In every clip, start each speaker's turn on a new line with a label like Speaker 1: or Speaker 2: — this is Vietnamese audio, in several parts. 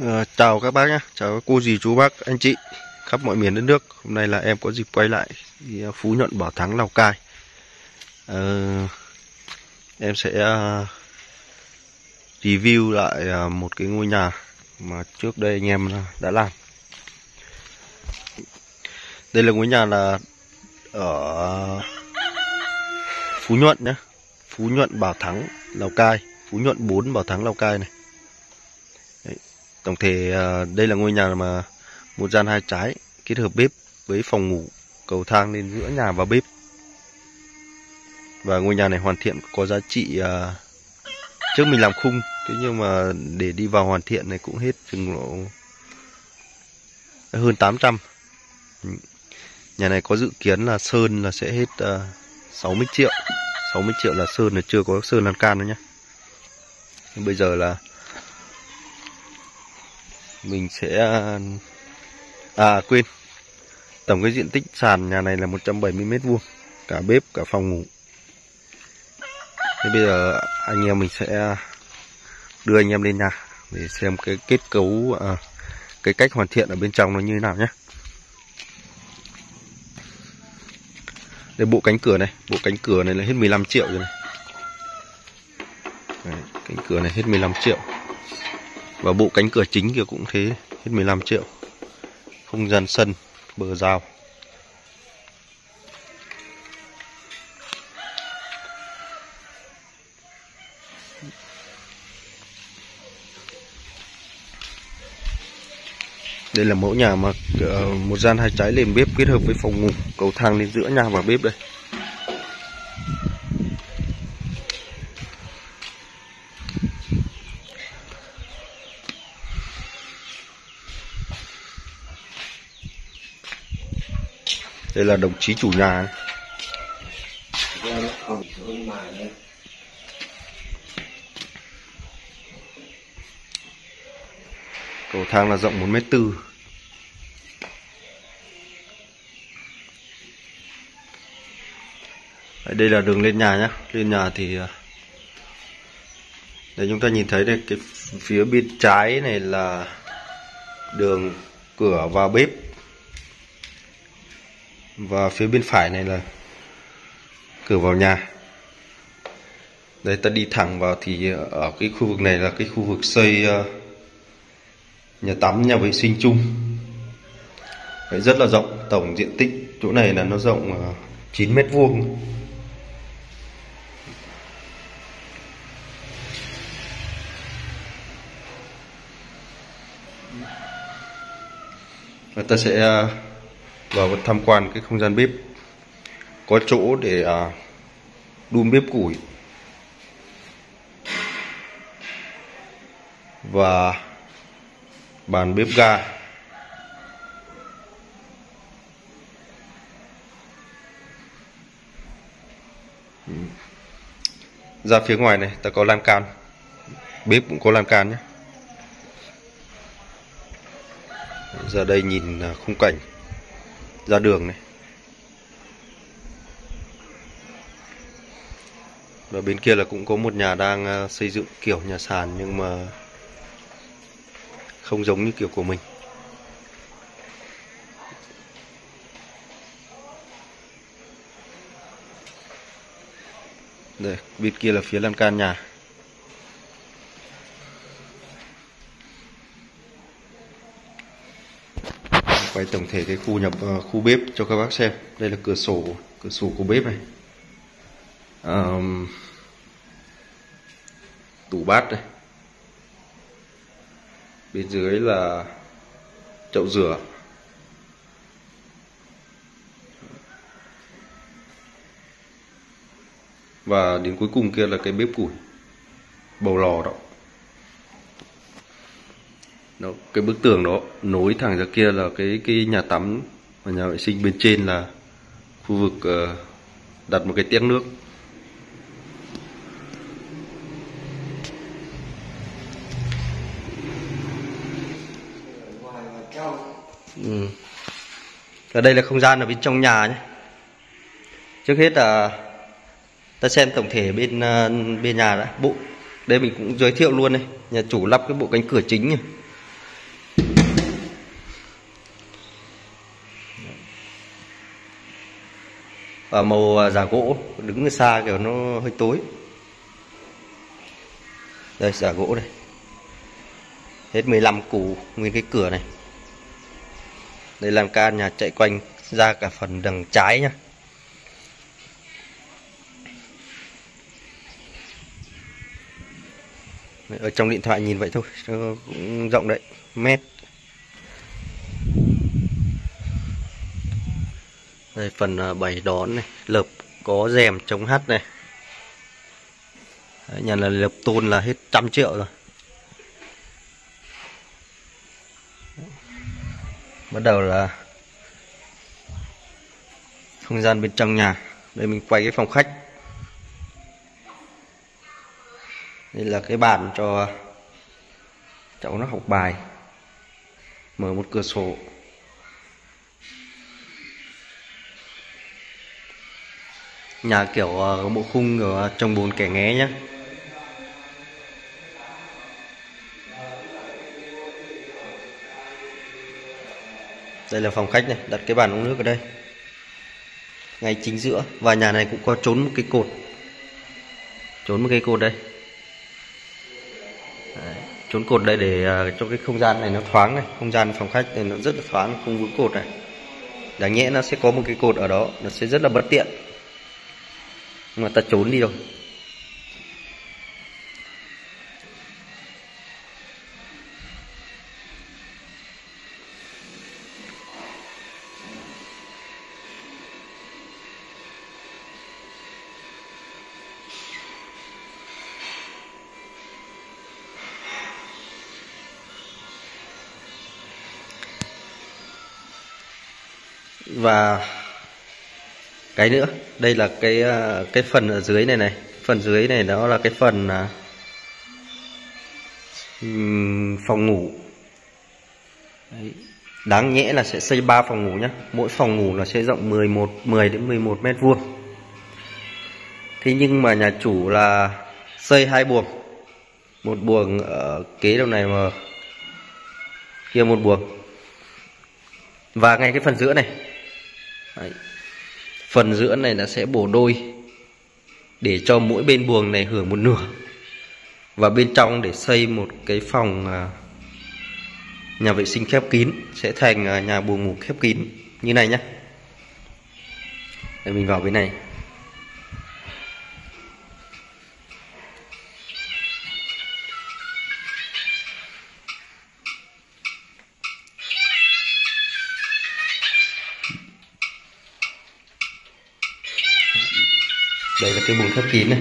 Speaker 1: Uh, chào các bác nhé, chào các cô dì chú bác, anh chị khắp mọi miền đất nước. Hôm nay là em có dịp quay lại ờ, Phú Nhuận Bảo Thắng Lào Cai. Uh, em sẽ uh, review lại uh, một cái ngôi nhà mà trước đây anh em đã làm. Đây là ngôi nhà là ở Phú Nhuận nhé, Phú Nhuận Bảo Thắng Lào Cai, Phú Nhuận 4 Bảo Thắng Lào Cai này. Tổng thể ờ, đây là ngôi nhà mà một gian hai trái kết hợp bếp với phòng ngủ, cầu thang lên giữa nhà và bếp. Và ngôi nhà này hoàn thiện có giá trị uh, trước mình làm khung, thế nhưng mà để đi vào hoàn thiện này cũng hết chừng lộ hơn 800. Ừ. Nhà này có dự kiến là sơn là sẽ hết ờ, uh, 60 triệu. 60 triệu là sơn là chưa có sơn lan can nữa nhé. Bây giờ là mình sẽ à, à quên. Tổng cái diện tích sàn nhà này là 170 mét vuông cả bếp cả phòng ngủ. Thế bây giờ anh em mình sẽ đưa anh em lên nhà để xem cái kết cấu à, cái cách hoàn thiện ở bên trong nó như thế nào nhé. Đây bộ cánh cửa này bộ cánh cửa này là hết 15 triệu rồi này. Đấy, cánh cửa này hết 15 triệu và bộ cánh cửa chính kia cũng thế, hết 15 triệu. Không gian sân, bờ rào đây là mẫu nhà mà ờ, một gian hai trái liền bếp kết hợp với phòng ngủ, cầu thang lên giữa nhà và bếp đây. Đây là đồng chí chủ nhà. Cầu thang là rộng một mét tư. Đây là đường lên nhà nhé lên nhà thì à, để chúng ta nhìn thấy đây cái phía bên trái này là đường cửa vào bếp và phía bên phải này là cửa vào nhà. Đây ta đi thẳng vào thì ở cái khu vực này là cái khu vực xây ờ, nhà tắm nhà vệ sinh chung. Đấy, rất là rộng tổng diện tích chỗ này là nó rộng ờ, 9 mét vuông. Và ta sẽ ờ, vào tham quan cái không gian bếp. Có chỗ để à, đun bếp củi. Và bàn bếp ga. Ra phía ngoài này ta có lan can. Bếp cũng có lan can nhé. Ra đây nhìn à, khung cảnh ra đường này. Và bên kia là cũng có một nhà đang ờ, xây dựng kiểu nhà sàn nhưng mà không giống như kiểu của mình. Đây, bên kia là phía lan can nhà. Quay tổng thể cái khu nhập uh, khu bếp cho các bác xem. Đây là cửa sổ cửa sổ của bếp này. Um, tủ bát đây. Bên dưới là chậu rửa. Và đến cuối cùng kia là cái bếp củi. Bầu lò đó đó, cái bức tường đó nối thẳng ra kia là cái cái nhà tắm và nhà vệ sinh bên trên là khu vực uh, đặt một cái tiếng nước. Ừ. ở đây là không gian ở bên trong nhà nhé. Trước hết là ta xem tổng thể bên ờ, bên nhà đã. Bộ đây mình cũng giới thiệu luôn đây. Nhà chủ lắp cái bộ cánh cửa chính này và màu ờ, giả gỗ, đứng xa kiểu nó hơi tối. Đây giả gỗ đây. Hết 15 củ nguyên cái cửa này. Đây làm can nhà chạy quanh, ra cả phần đằng trái nhá. Ở trong điện thoại nhìn vậy thôi cũng rộng đấy, mét. Đây phần à, bảy đón này. Lợp có rèm chống hắt này. Đấy, nhà là lợp tôn là hết trăm triệu rồi. Bắt đầu là không gian bên trong nhà. Đây mình quay cái phòng khách. Đây là cái bàn cho cháu nó học bài. Mở một cửa sổ. Nhà kiểu uh, bộ khung ở trong bốn kẻ nghé nhé đây là phòng khách này đặt cái bàn uống nước ở đây. Ngay chính giữa và nhà này cũng có trốn một cái cột. Trốn một cái cột đây. Đấy, trốn cột đây để uh, cho cái không gian này nó thoáng này không gian phòng khách này nó rất là thoáng không vướng cột này. Đáng nhẽ nó sẽ có một cái cột ở đó nó sẽ rất là bất tiện mà ta trốn đi rồi. Và cái nữa, đây là cái ờ, cái phần ở dưới này này. Phần dưới này đó là cái phần ờ, phòng ngủ. Đấy. đáng nhẽ là sẽ xây 3 phòng ngủ nhé mỗi phòng ngủ là sẽ rộng 11 10 đến 11 mét vuông. Thế nhưng mà nhà chủ là xây hai buồng. Một buồng ở kế đầu này mà kia một buồng. Và ngay cái phần giữa này. Đấy phần giữa này là sẽ bổ đôi để cho mỗi bên buồng này hưởng một nửa. Và bên trong để xây một cái phòng à, nhà vệ sinh khép kín, sẽ thành à, nhà buồng ngủ khép kín. Như này nhé để mình vào bên này. Từ là cái khép kín này.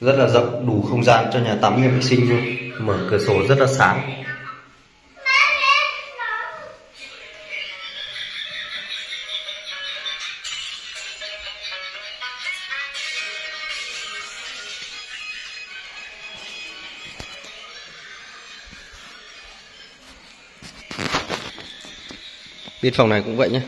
Speaker 1: Rất là rộng, đủ không gian cho nhà tắm nhà vệ sinh luôn. Mở cửa sổ rất là sáng. Bên phòng này cũng vậy nhé.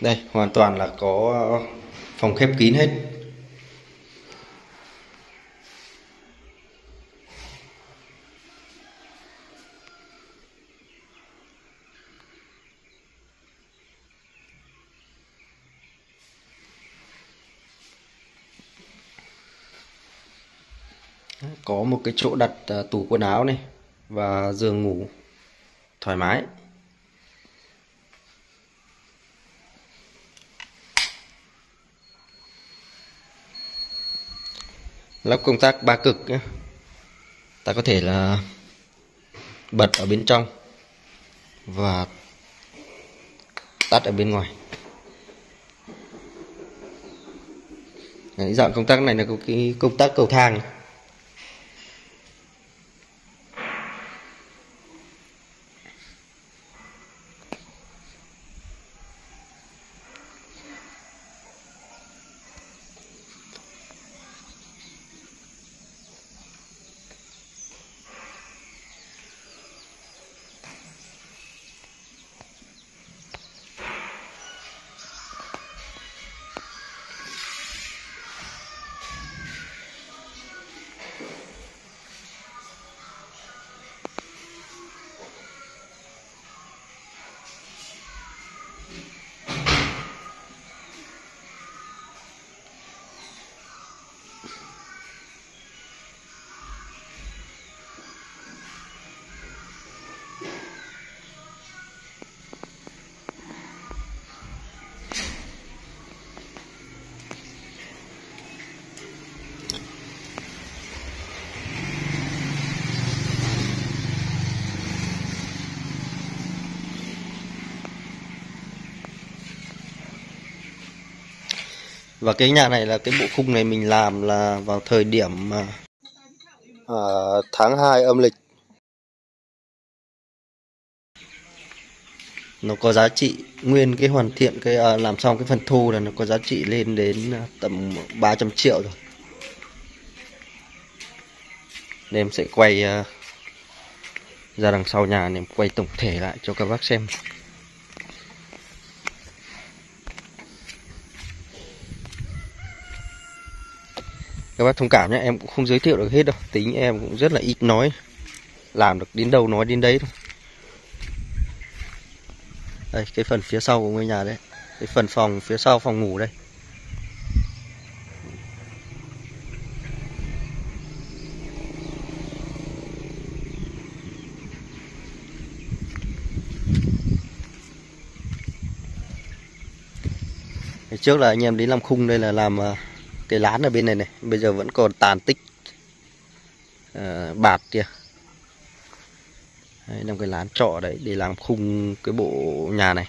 Speaker 1: Đây, hoàn toàn là có ờ, phòng khép kín hết. Có một cái chỗ đặt ờ, tủ quần áo này và giường ngủ thoải mái. Lắp công tắc ba cực nhé. Ta có thể là bật ở bên trong và tắt ở bên ngoài. Đấy, dạng công tắc này là cái công tắc cầu thang. Và cái nhà này là cái bộ khung này mình làm là vào thời điểm mà à, tháng 2 âm lịch. Nó có giá trị nguyên cái hoàn thiện cái à, làm xong cái phần thu là nó có giá trị lên đến à, tầm 300 triệu rồi. Nên em sẽ quay à, ra đằng sau nhà để em quay tổng thể lại cho các bác xem. Các bác thông cảm nhé, em cũng không giới thiệu được hết đâu. Tính em cũng rất là ít nói. Làm được đến đâu nói đến đấy thôi. Đây, cái phần phía sau của ngôi nhà đấy. Cái phần phòng phía sau phòng ngủ đây. Ngày trước là anh em đến làm khung, đây là làm à, cái lán ở bên này này bây giờ vẫn còn tàn tích ờ, uh, bạt kia. Đấy, làm cái lán trọ đấy để làm khung cái bộ nhà này.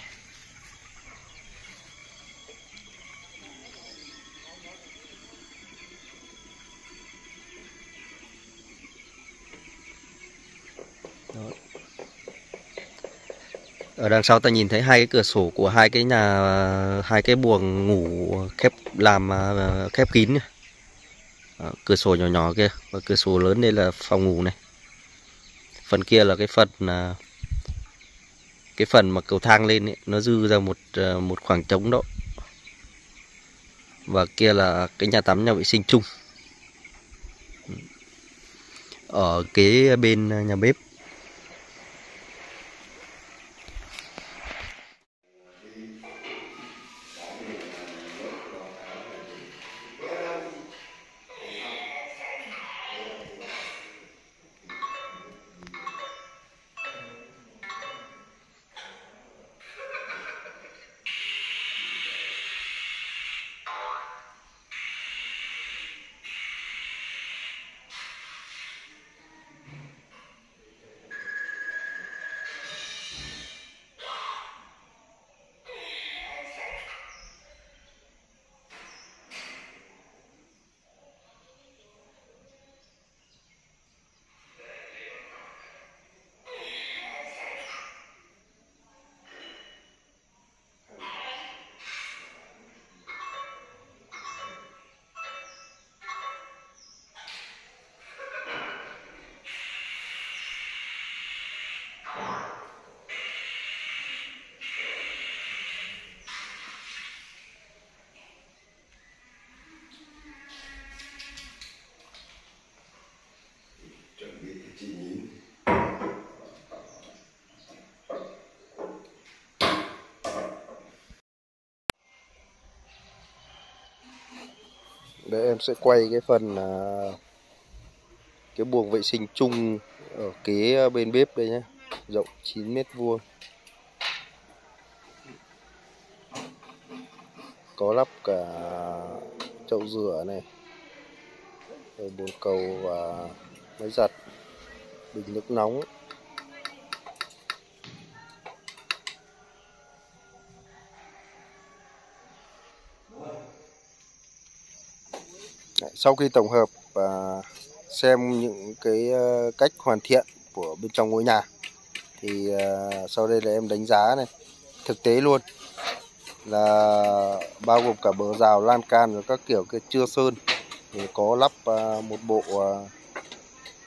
Speaker 1: Ở đằng sau ta nhìn thấy hai cái cửa sổ của hai cái nhà hai cái buồng ngủ khép làm à, khép kín này. Cửa sổ nhỏ nhỏ kia và cửa sổ lớn đây là phòng ngủ này. Phần kia là cái phần là cái phần mà cầu thang lên ấy, nó dư ra một à, một khoảng trống đó. Và kia là cái nhà tắm nhà vệ sinh chung. Ở kế bên à, nhà bếp. Đây em sẽ quay cái phần à, cái buồng vệ sinh chung ở kế à, bên bếp đây nhé rộng 9 mét vuông. Có lắp cả chậu rửa này, rồi bồn cầu và máy giặt, bình nước nóng. Sau khi tổng hợp và xem những cái ờ, cách hoàn thiện của bên trong ngôi nhà, thì ờ, sau đây là em đánh giá này. Thực tế luôn là bao gồm cả bờ rào, lan can và các kiểu cái chưa sơn. Thì có lắp ờ, một bộ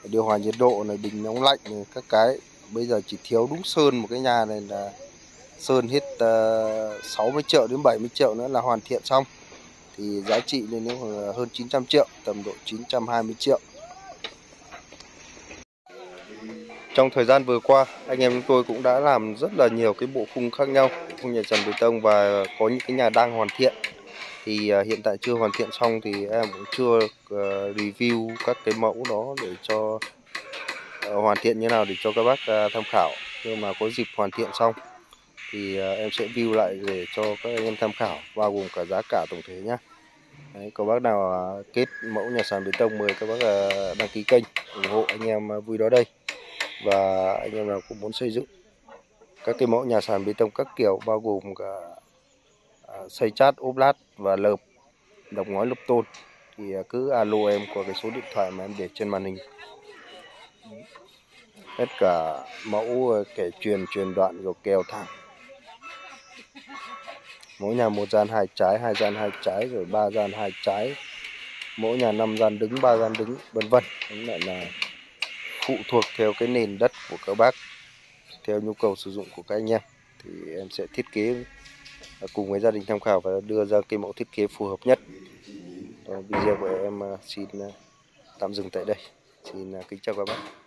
Speaker 1: điều hòa nhiệt độ này, bình nóng lạnh này, các cái. Bây giờ chỉ thiếu đúng sơn một cái nhà này là sơn hết 60 triệu đến 70 triệu nữa là hoàn thiện xong thì giá trị lên đến hơn 900 triệu, tầm độ 920 triệu. Trong thời gian vừa qua, anh em chúng tôi cũng đã làm rất là nhiều cái bộ khung khác nhau, khung nhà trần bê tông và có những cái nhà đang hoàn thiện. Thì à, hiện tại chưa hoàn thiện xong thì em cũng chưa à, review các cái mẫu đó để cho à, hoàn thiện như nào để cho các bác tham khảo. Nhưng mà có dịp hoàn thiện xong thì em sẽ view lại để cho các anh em tham khảo, bao gồm cả giá cả tổng thể nhé Đấy, có bác nào à, kết mẫu nhà sàn bê tông mời các bác à, đăng ký kênh ủng hộ anh em à, vui đó đây. Và anh em nào cũng muốn xây dựng các cái mẫu nhà sàn bê tông các kiểu bao gồm cả xây chát ốp lát và lợp độc ngói lục tôn thì cứ alo em qua cái số điện thoại mà em để trên màn hình. Tất cả mẫu kể kẻ truyền truyền đoạn rồi kèo thẳng mỗi nhà một gian hai trái hai gian hai trái rồi ba gian hai trái. Mỗi nhà năm gian đứng ba gian đứng vân vân. Cũng lại là phụ thuộc theo cái nền đất của các bác theo nhu cầu sử dụng của các anh em. Thì em sẽ thiết kế cùng với gia đình tham khảo và đưa ra cái mẫu thiết kế phù hợp nhất. Đó, video của em à, xin à, tạm dừng tại đây. Xin à, kính chào các bác.